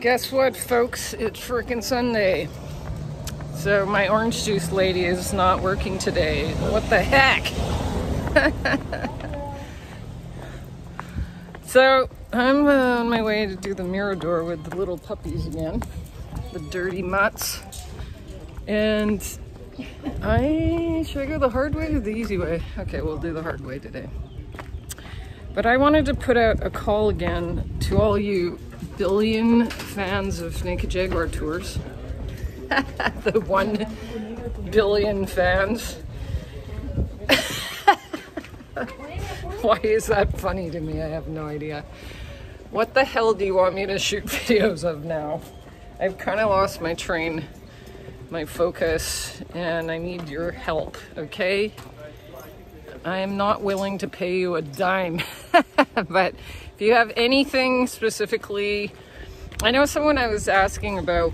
guess what, folks? It's frickin' Sunday. So my orange juice lady is not working today. What the heck? so I'm on my way to do the Mirador with the little puppies again, the dirty mutts. And I should I go the hard way or the easy way? Okay, we'll do the hard way today. But I wanted to put out a call again to all you billion fans of Naked Jaguar tours. the one billion fans. Why is that funny to me? I have no idea. What the hell do you want me to shoot videos of now? I've kind of lost my train, my focus, and I need your help, okay? I am not willing to pay you a dime. but if you have anything specifically, I know someone I was asking about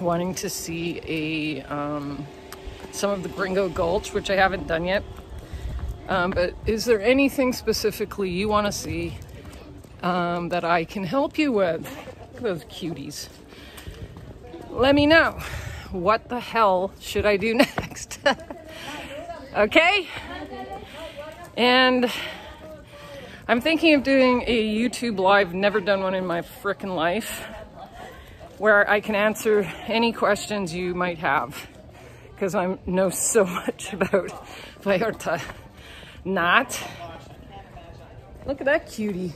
wanting to see a um, some of the Gringo Gulch, which I haven't done yet. Um, but is there anything specifically you want to see um, that I can help you with? Those cuties. Let me know. What the hell should I do next? okay? And I'm thinking of doing a YouTube live, never done one in my frickin' life, where I can answer any questions you might have. Because I know so much about Vallarta. Not. Look at that cutie.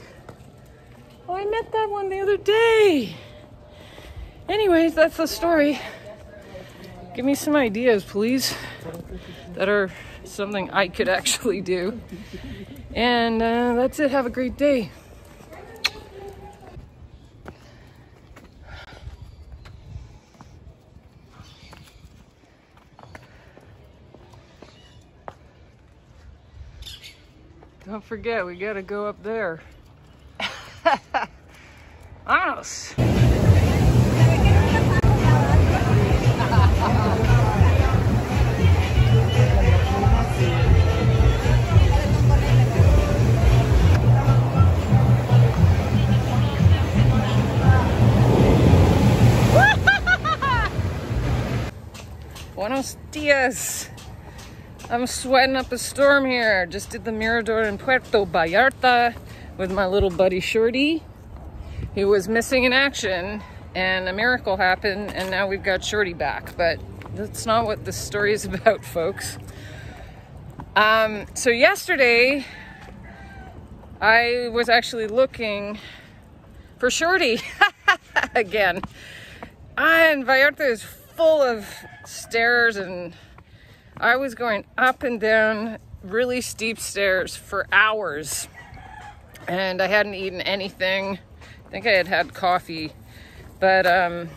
Oh, I met that one the other day. Anyways, that's the story. Give me some ideas, please, that are something I could actually do. And uh, that's it. Have a great day. Don't forget, we gotta go up there. Dias. I'm sweating up a storm here. Just did the Mirador in Puerto Vallarta with my little buddy Shorty. He was missing in action and a miracle happened and now we've got Shorty back. But that's not what this story is about, folks. Um, so yesterday, I was actually looking for Shorty again. And Vallarta is full of stairs and I was going up and down really steep stairs for hours and I hadn't eaten anything. I think I had had coffee, but um,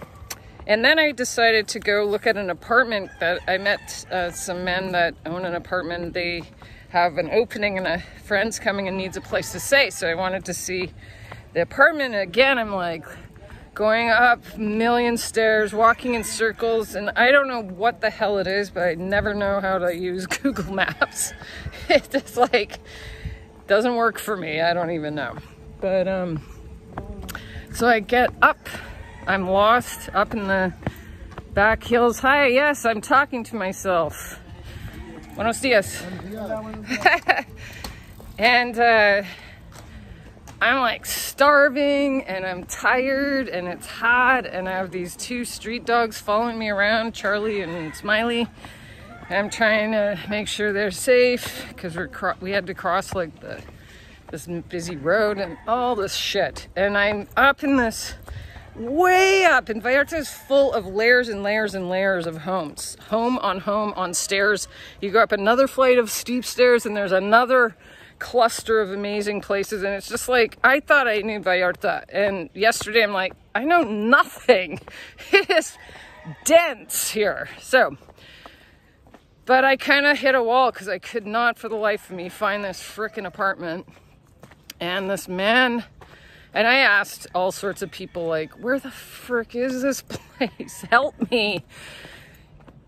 and then I decided to go look at an apartment that I met uh, some men that own an apartment. They have an opening and a friend's coming and needs a place to stay. So I wanted to see the apartment. Again, I'm like, going up million stairs, walking in circles, and I don't know what the hell it is, but I never know how to use Google Maps. It just like doesn't work for me. I don't even know. But um so I get up. I'm lost up in the back hills. Hi, yes, I'm talking to myself. Buenos dias. and uh I'm like starving and I'm tired and it's hot and I have these two street dogs following me around, Charlie and Smiley. I'm trying to make sure they're safe because we're we had to cross like the this busy road and all this shit. And I'm up in this way up and Vallarta is full of layers and layers and layers of homes. Home on home on stairs. You go up another flight of steep stairs and there's another cluster of amazing places and it's just like I thought I knew Vallarta and yesterday I'm like I know nothing. It is dense here. So but I kind of hit a wall because I could not for the life of me find this freaking apartment. And this man and I asked all sorts of people like where the frick is this place? Help me.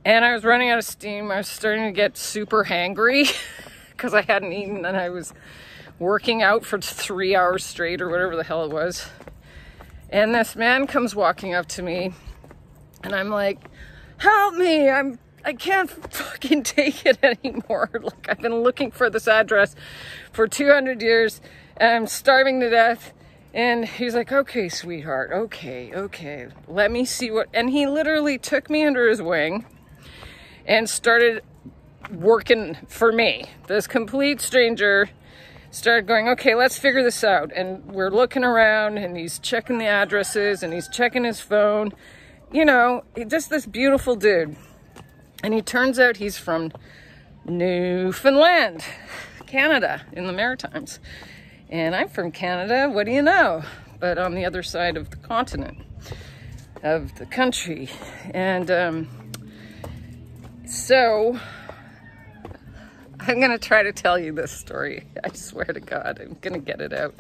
And I was running out of steam. I was starting to get super hangry because I hadn't eaten and I was working out for three hours straight or whatever the hell it was. And this man comes walking up to me and I'm like, help me. I'm, I can't fucking take it anymore. Like I've been looking for this address for 200 years and I'm starving to death. And he's like, okay, sweetheart, okay, okay, let me see what, and he literally took me under his wing and started working for me. This complete stranger started going, okay, let's figure this out. And we're looking around and he's checking the addresses and he's checking his phone. You know, just this beautiful dude. And he turns out he's from Newfoundland, Canada, in the Maritimes. And I'm from Canada, what do you know? But on the other side of the continent, of the country. And um, so I'm gonna try to tell you this story. I swear to God, I'm gonna get it out.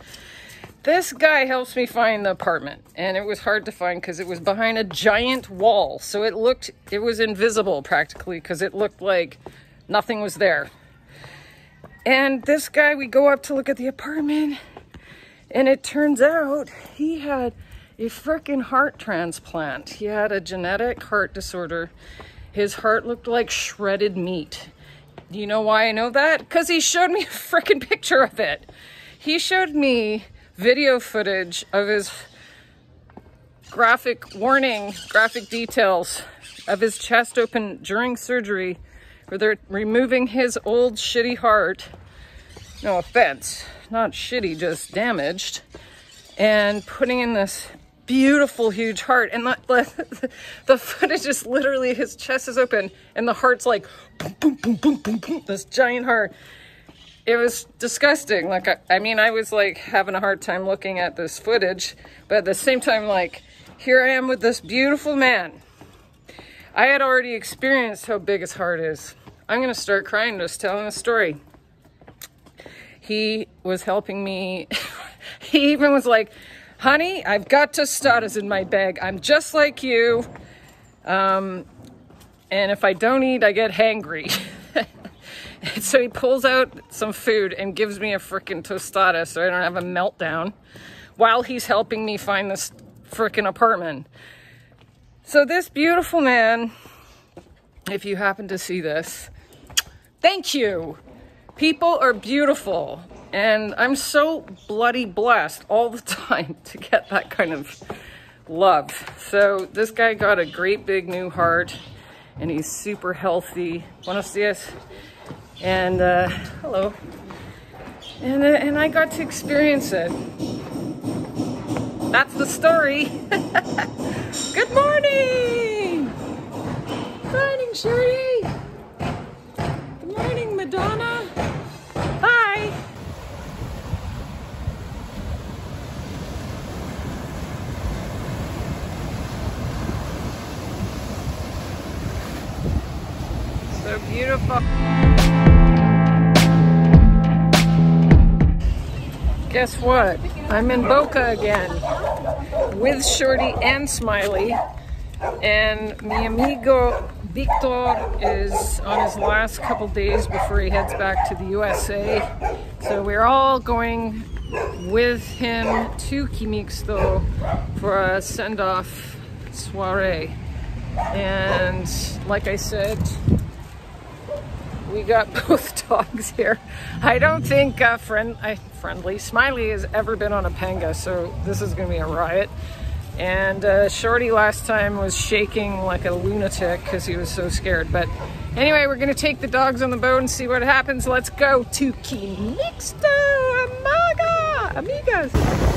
This guy helps me find the apartment, and it was hard to find because it was behind a giant wall. So it looked, it was invisible practically because it looked like nothing was there. And this guy, we go up to look at the apartment, and it turns out he had a freaking heart transplant. He had a genetic heart disorder. His heart looked like shredded meat. Do you know why I know that? Because he showed me a freaking picture of it. He showed me video footage of his graphic warning, graphic details of his chest open during surgery where they're removing his old shitty heart. No offense, not shitty, just damaged. And putting in this beautiful huge heart. And the, the, the footage is literally his chest is open and the heart's like boom boom boom boom boom boom this giant heart. It was disgusting. Like I, I mean i was like having a hard time looking at this footage but at the same time like here i am with this beautiful man. I had already experienced how big his heart is. I'm gonna start crying just telling the story. He was helping me. He even was like honey, I've got tostadas in my bag. I'm just like you. Um, and if I don't eat, I get hangry. so he pulls out some food and gives me a freaking tostada so I don't have a meltdown while he's helping me find this freaking apartment. So this beautiful man, if you happen to see this, thank you. People are beautiful. And I'm so bloody blessed all the time to get that kind of love. So this guy got a great big new heart and he's super healthy. Buenos dias. And uh, hello. And, uh, and I got to experience it. That's the story. Good morning. Good morning, Sherry. Guess what? I'm in Boca again with Shorty and Smiley. And mi amigo Victor is on his last couple days before he heads back to the USA. So we're all going with him to Quimixto for a send-off soiree. And like I said, we got both dogs here. I don't think uh, friend, uh, friendly Smiley has ever been on a panga, so this is gonna be a riot. And uh, Shorty last time was shaking like a lunatic because he was so scared. But anyway, we're gonna take the dogs on the boat and see what happens. Let's go to Quimixto, Amaga, amigas.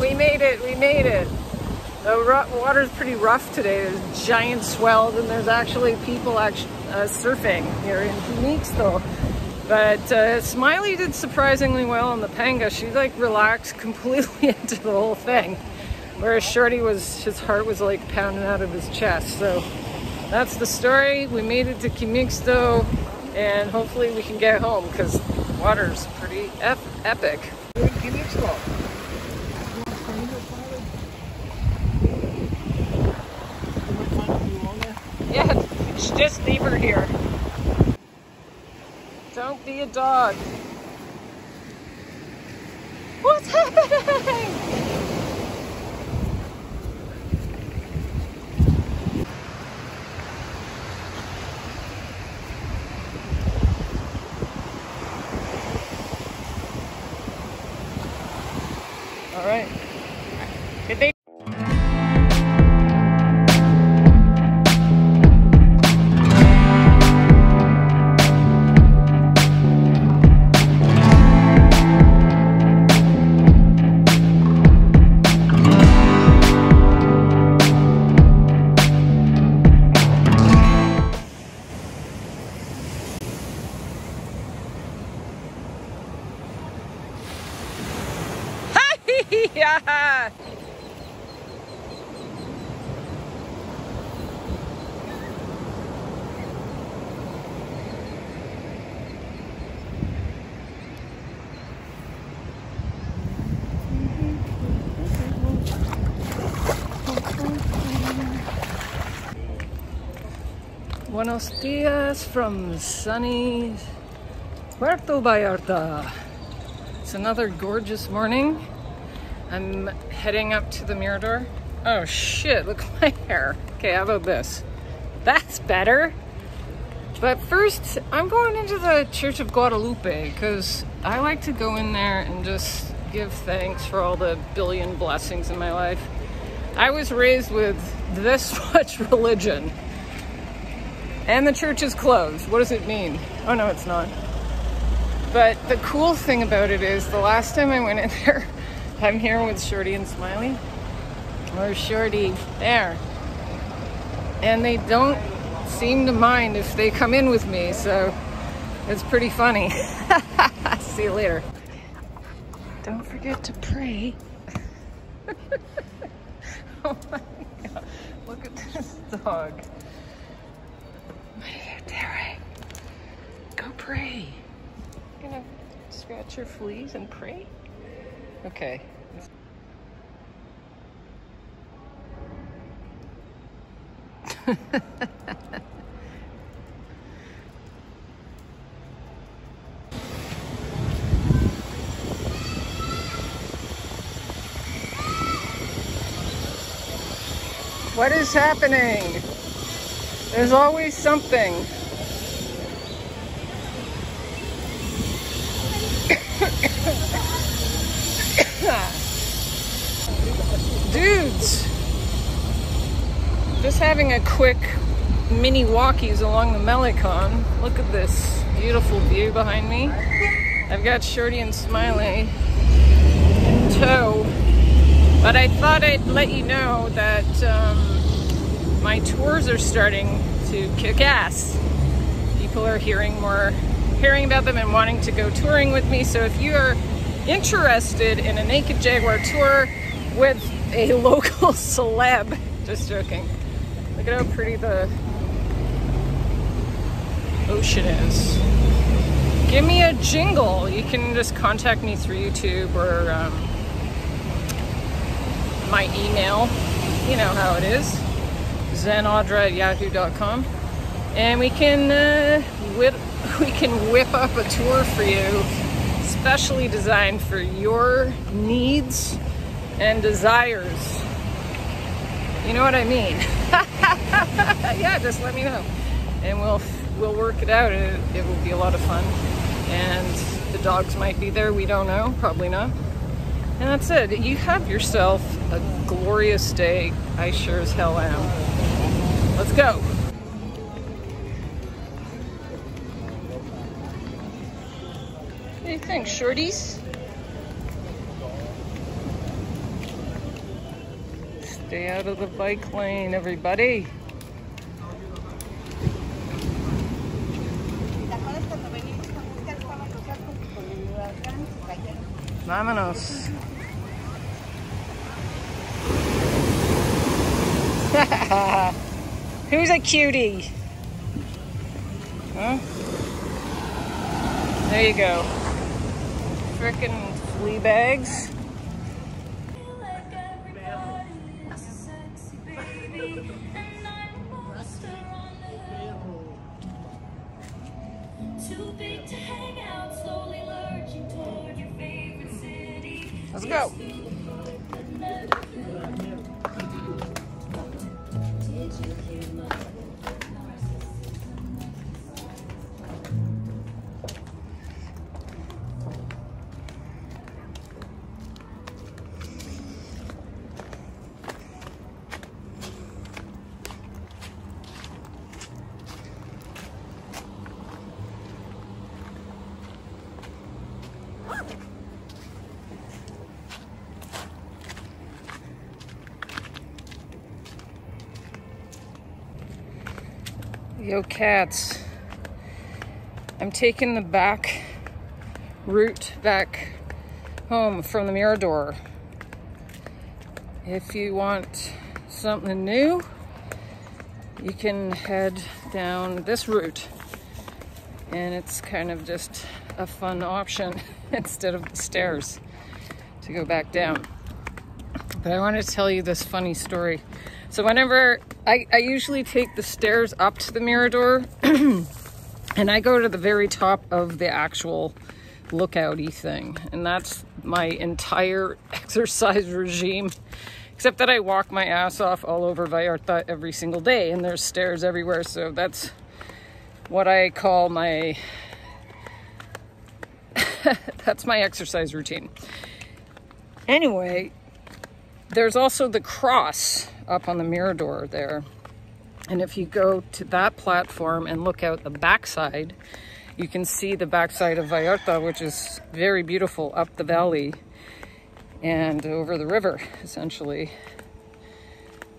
we made it, we made it. The water's pretty rough today. There's giant swells and there's actually people actually, uh, surfing here in Quimixto. But uh, Smiley did surprisingly well on the panga. She like relaxed completely into the whole thing. Whereas Shorty was, his heart was like pounding out of his chest. So that's the story. We made it to Quimixto and hopefully we can get home because water's pretty ep epic. Yeah, just leave her here. Don't be a dog. What's happening? Buenos dias from sunny Puerto Vallarta. It's another gorgeous morning. I'm heading up to the Mirador. Oh shit, look at my hair. Okay, how about this? That's better. But first, I'm going into the Church of Guadalupe because I like to go in there and just give thanks for all the billion blessings in my life. I was raised with this much religion. And the church is closed. What does it mean? Oh no, it's not. But the cool thing about it is the last time I went in there, I'm here with Shorty and Smiley. Or Shorty, there. And they don't seem to mind if they come in with me, so it's pretty funny. See you later. Don't forget to pray. oh my god, look at this dog. What are you doing? Go pray. You're gonna scratch your fleas and pray? Okay. what is happening? There's always something. Dudes, just having a quick mini walkies along the Malecón Look at this beautiful view behind me. I've got Shorty and Smiley in tow, but I thought I'd let you know that um, my tours are starting to kick ass. People are hearing more, hearing about them and wanting to go touring with me. So if you are interested in a Naked Jaguar tour with a local celeb, just joking. Look at how pretty the ocean is. Give me a jingle. You can just contact me through YouTube or um, my email. You know how it is. zenaudra at yahoo.com. And we can uh, whip, we can whip up a tour for you specially designed for your needs and desires. You know what I mean? yeah, just let me know. And we'll we'll work it out. It, it will be a lot of fun. And the dogs might be there, we don't know, probably not. And that's it. You have yourself a glorious day. I sure as hell am. Let's go. What do you think, shorties? Stay out of the bike lane, everybody. Vámonos. Who's a cutie? Huh? There you go. Frickin' flea bags. Yo, cats. I'm taking the back route back home from the Mirador. If you want something new, you can head down this route. And it's kind of just a fun option instead of the stairs to go back down. But I want to tell you this funny story. So whenever I, I usually take the stairs up to the Mirador and I go to the very top of the actual lookouty thing. And that's my entire exercise regime. Except that I walk my ass off all over Vallarta every single day and there's stairs everywhere. So that's what I call my that's my exercise routine. Anyway, there's also the cross up on the Mirador there. And if you go to that platform and look out the backside, you can see the backside of Vallarta, which is very beautiful up the valley and over the river, essentially.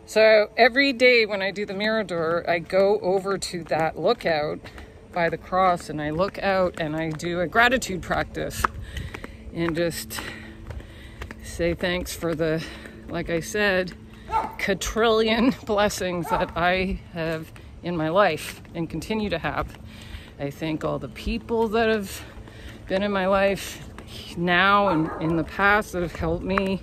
So every day when I do the Mirador, I go over to that lookout by the cross and I look out and I do a gratitude practice and just say thanks for the, like I said, quadrillion blessings that I have in my life and continue to have. I thank all the people that have been in my life now and in the past that have helped me.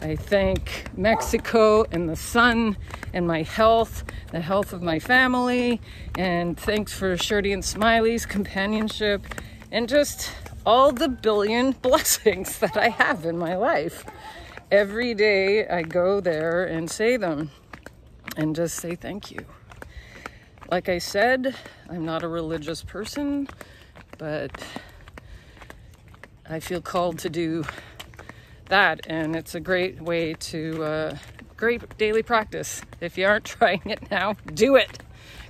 I thank Mexico and the sun and my health, the health of my family, and thanks for Shorty and Smiley's companionship and just all the billion blessings that I have in my life every day I go there and say them and just say thank you. Like I said, I'm not a religious person, but I feel called to do that, and it's a great way to, uh, great daily practice. If you aren't trying it now, do it.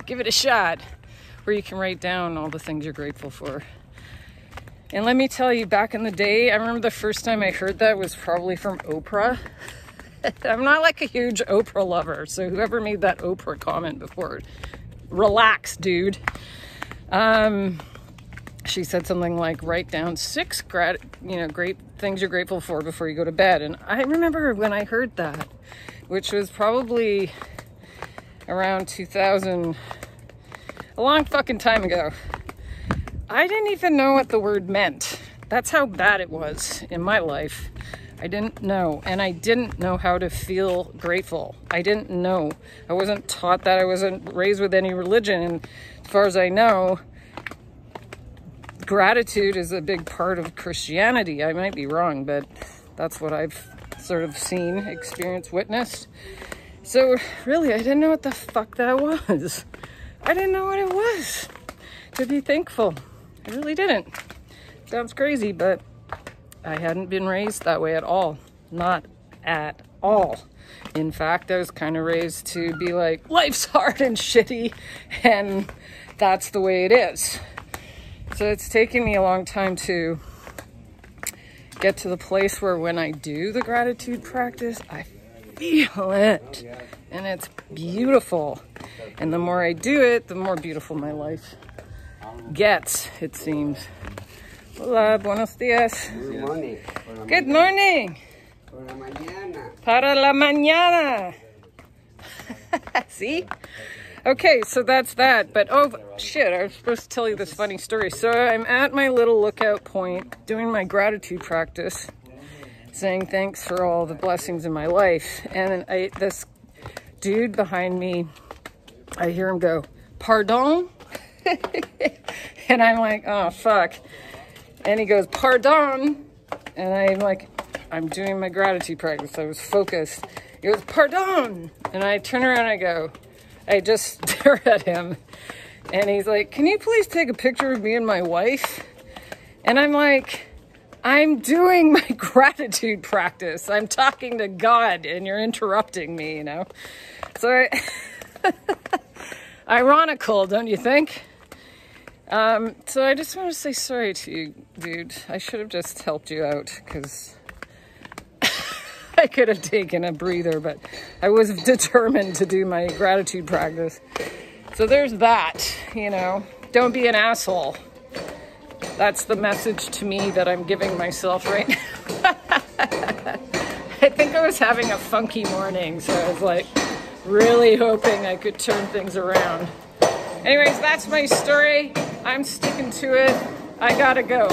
Give it a shot, where you can write down all the things you're grateful for. And let me tell you, back in the day, I remember the first time I heard that was probably from Oprah. I'm not like a huge Oprah lover, so whoever made that Oprah comment before, relax, dude. Um, she said something like, write down six grat- you know, great things you're grateful for before you go to bed. And I remember when I heard that, which was probably around 2000, a long fucking time ago. I didn't even know what the word meant. That's how bad it was in my life. I didn't know. And I didn't know how to feel grateful. I didn't know. I wasn't taught that. I wasn't raised with any religion. And as far as I know, gratitude is a big part of Christianity. I might be wrong, but that's what I've sort of seen, experienced, witnessed. So really, I didn't know what the fuck that was. I didn't know what it was to be thankful. I really didn't. Sounds crazy, but I hadn't been raised that way at all. Not at all. In fact, I was kind of raised to be like, life's hard and shitty, and that's the way it is. So it's taken me a long time to get to the place where when I do the gratitude practice, I feel it. And it's beautiful. And the more I do it, the more beautiful my life gets, it seems. Hola, buenos días. Good morning. Good morning. Por la mañana. Para la mañana. See? Okay, so that's that. But oh shit, I was supposed to tell you this funny story. So I'm at my little lookout point doing my gratitude practice, saying thanks for all the blessings in my life. And I, this dude behind me, I hear him go, pardon? and I'm like, oh fuck. And he goes, pardon. And I'm like, I'm doing my gratitude practice. I was focused. He goes, pardon. And I turn around and I go, I just stare at him and he's like, Can you please take a picture of me and my wife? And I'm like, I'm doing my gratitude practice. I'm talking to God and you're interrupting me, you know? So, I, ironical, don't you think? Um, so I just want to say sorry to you, dude. I should have just helped you out because I could have taken a breather, but I was determined to do my gratitude practice. So there's that, you know. Don't be an asshole. That's the message to me that I'm giving myself right now. I think I was having a funky morning, so I was like really hoping I could turn things around. Anyways, that's my story. I'm sticking to it. I gotta go.